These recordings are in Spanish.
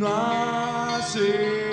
nascer.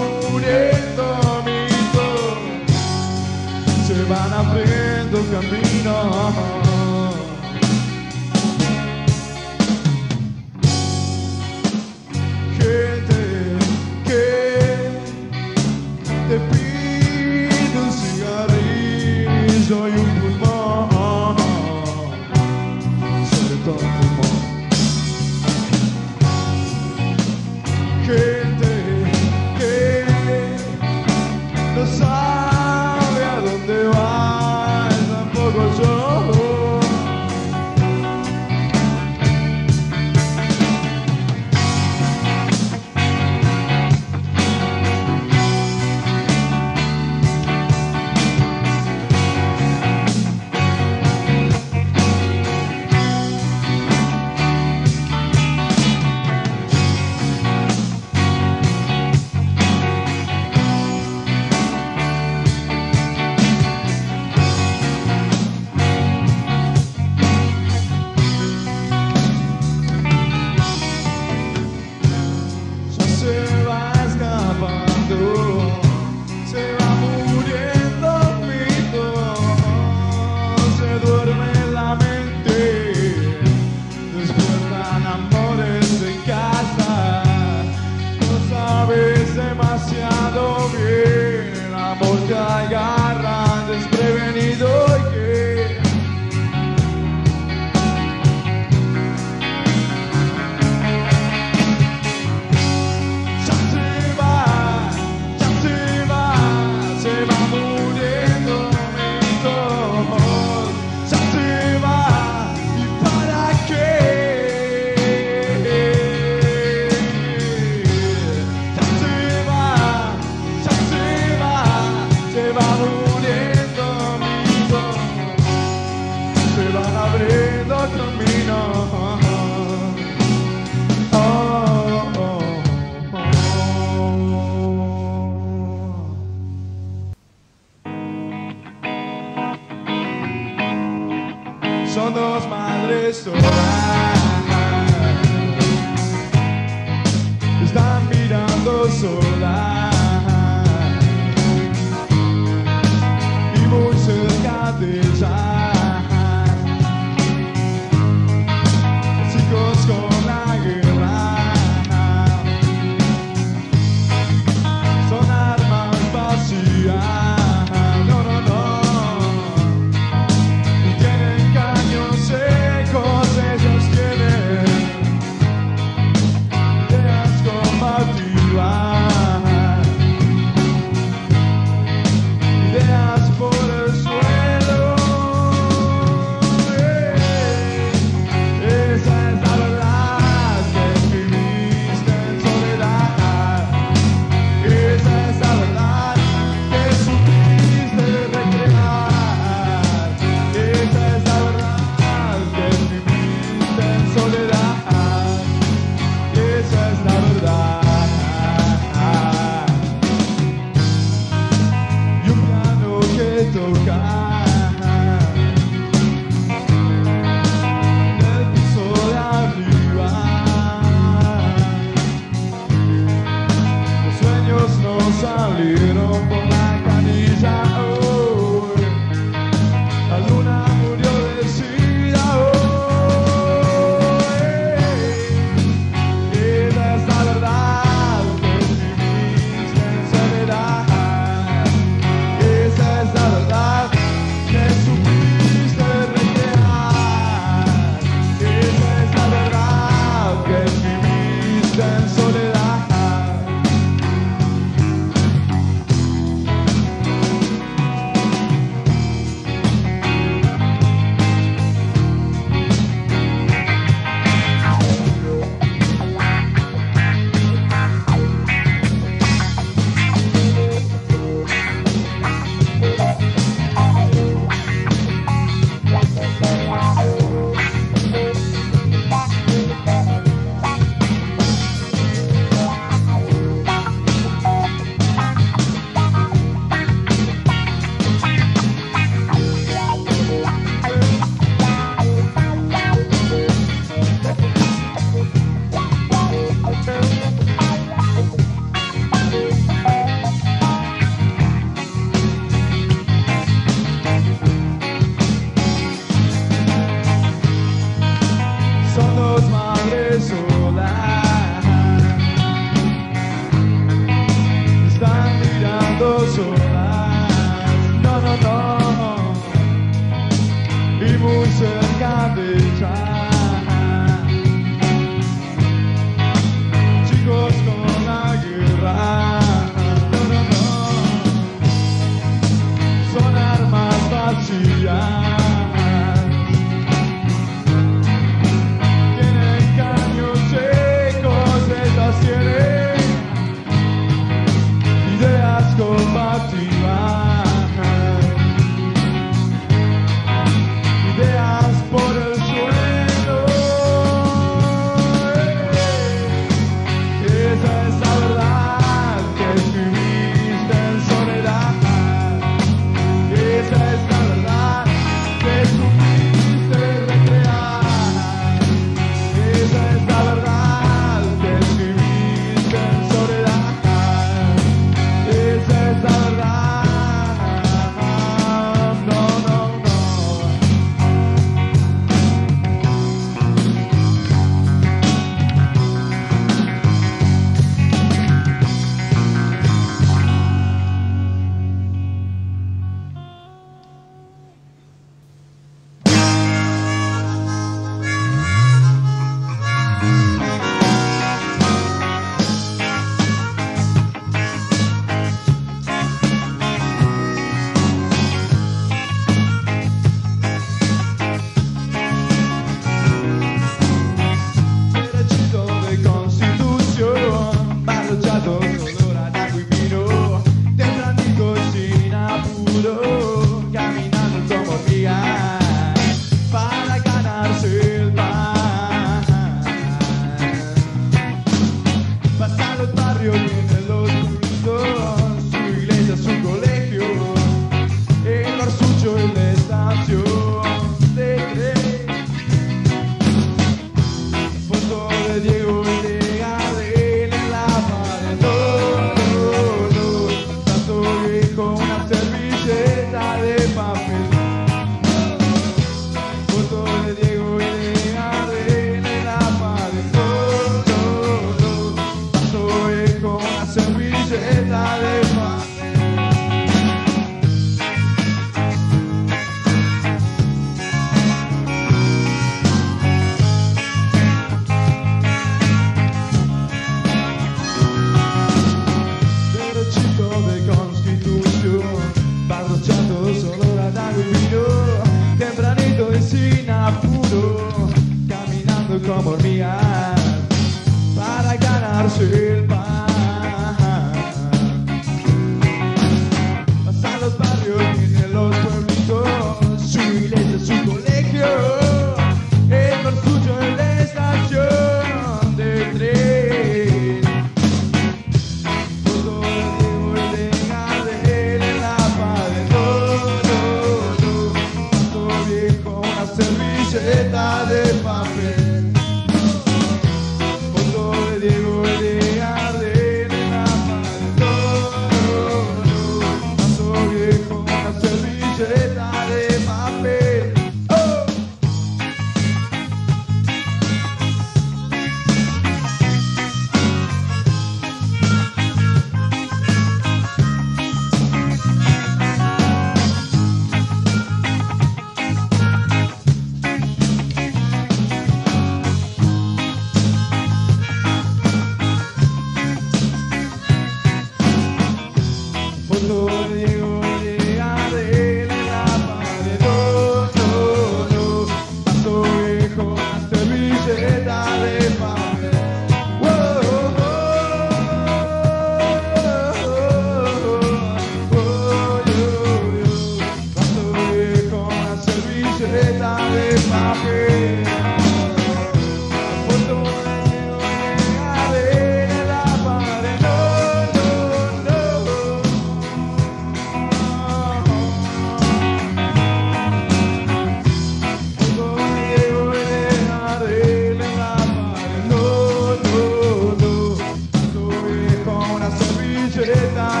direita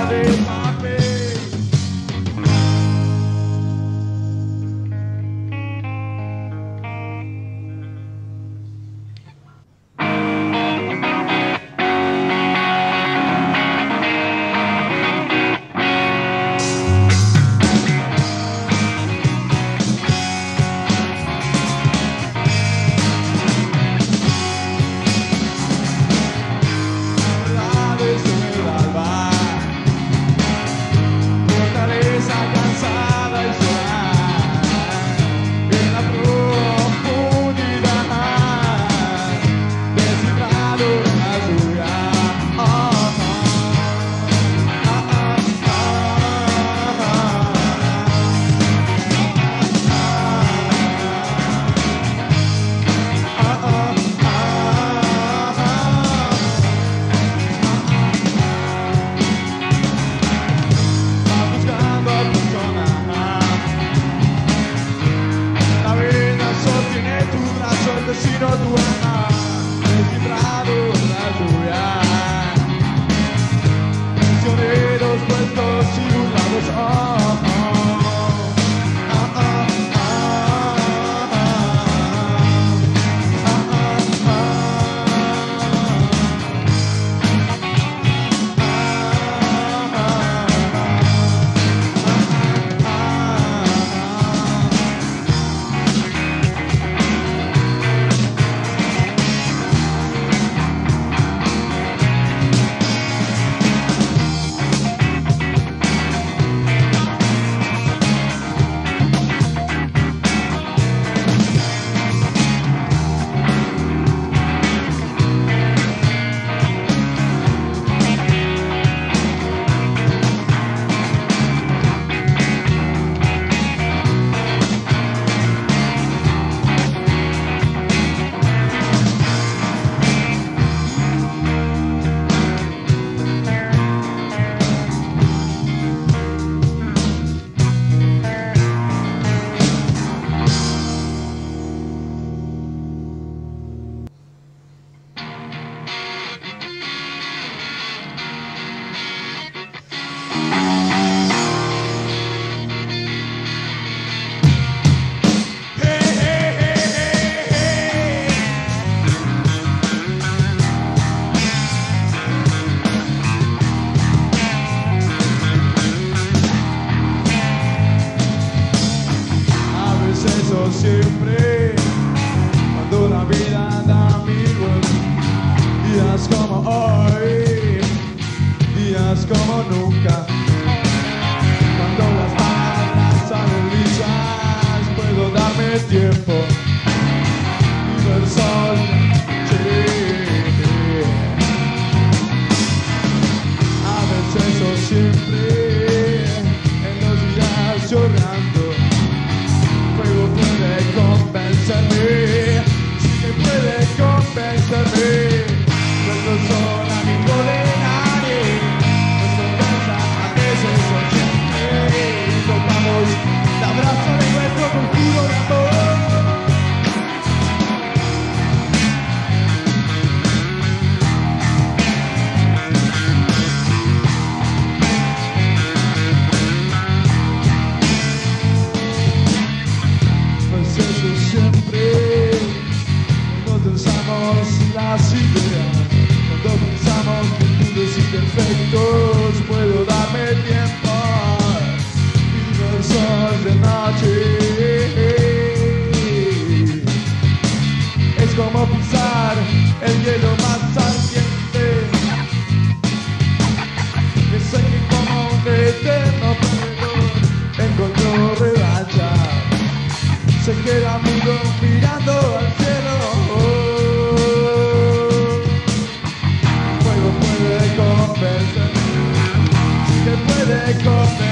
siempre. Es como pisar el hielo más ardiente. Es aquí como un eterno perdedor encontró revancha. Se queda mudo mirando al cielo. El fuego puede convencer. Si te puede convencer.